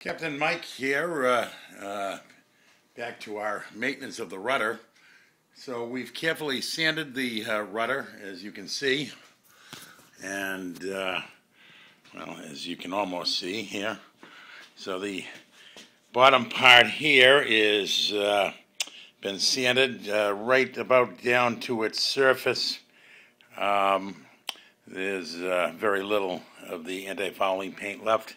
Captain Mike here, uh, uh, back to our maintenance of the rudder. So we've carefully sanded the uh, rudder, as you can see, and uh, well, as you can almost see here. So the bottom part here is uh, been sanded uh, right about down to its surface. Um, there's very little of the anti-fouling paint left.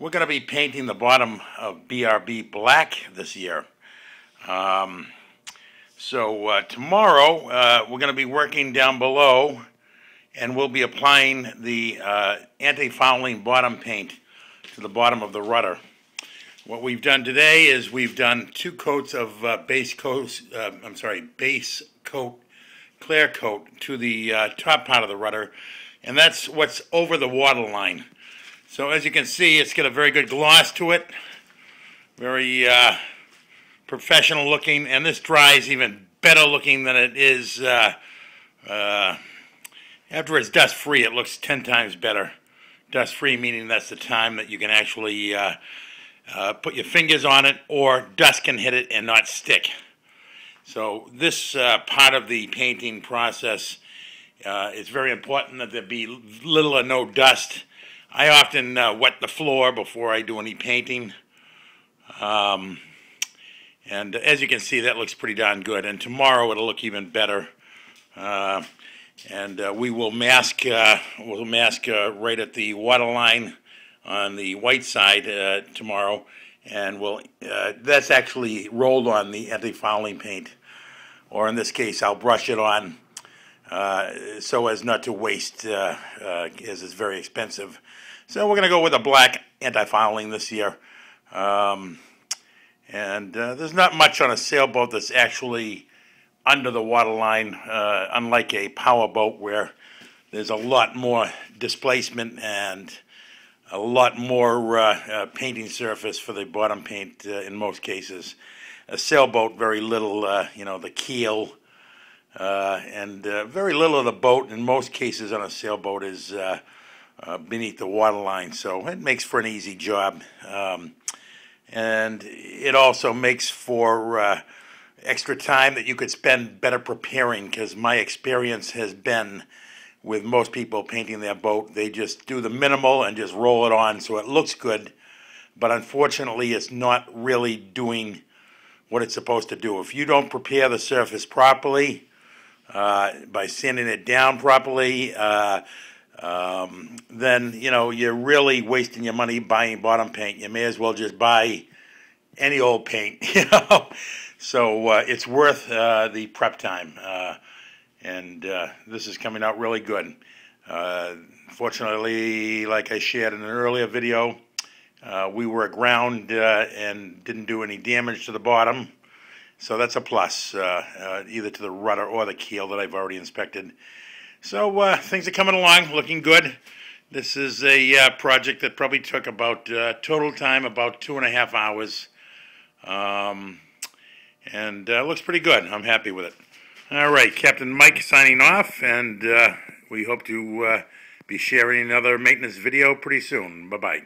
We're going to be painting the bottom of BRB black this year. Um, so uh, tomorrow uh, we're going to be working down below and we'll be applying the uh, anti-fouling bottom paint to the bottom of the rudder. What we've done today is we've done two coats of uh, base coat, uh, I'm sorry, base coat, clear coat to the uh, top part of the rudder, and that's what's over the water line. So as you can see, it's got a very good gloss to it, very uh, professional looking, and this dries even better looking than it is uh, uh, after it's dust free. It looks 10 times better. Dust free meaning that's the time that you can actually uh, uh, put your fingers on it or dust can hit it and not stick. So this uh, part of the painting process is very important that there be little or no dust I often uh, wet the floor before I do any painting. Um, and as you can see, that looks pretty darn good. And tomorrow it'll look even better. Uh, and uh, we will mask, uh, we'll mask uh, right at the water line on the white side uh, tomorrow. And we'll, that's actually rolled on the anti-fouling paint. Or in this case, I'll brush it on uh, so as not to waste, uh, uh, as it's very expensive. So we're going to go with a black anti-fouling this year. Um, and uh, there's not much on a sailboat that's actually under the waterline, uh, unlike a powerboat where there's a lot more displacement and a lot more uh, painting surface for the bottom paint in most cases. A sailboat, very little, you know, the keel, uh, and uh, very little of the boat, in most cases on a sailboat, is uh, uh, beneath the waterline. So it makes for an easy job. Um, and it also makes for uh, extra time that you could spend better preparing because my experience has been with most people painting their boat, they just do the minimal and just roll it on so it looks good. But unfortunately, it's not really doing what it's supposed to do. If you don't prepare the surface properly, by sanding it down properly, uh, um, then you know you're really wasting your money buying bottom paint. You may as well just buy any old paint, you know. So uh, it's worth uh, the prep time, uh, and uh, this is coming out really good. fortunately, like I shared in an earlier video, we were aground and didn't do any damage to the bottom. So that's a plus, uh, uh, either to the rudder or the keel that I've already inspected. So uh, things are coming along, looking good. This is a uh, project that probably took about uh, total time about two and a half hours, um, and uh, looks pretty good. I'm happy with it. All right, Captain Mike signing off, and we hope to be sharing another maintenance video pretty soon. Bye bye.